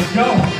Let's go.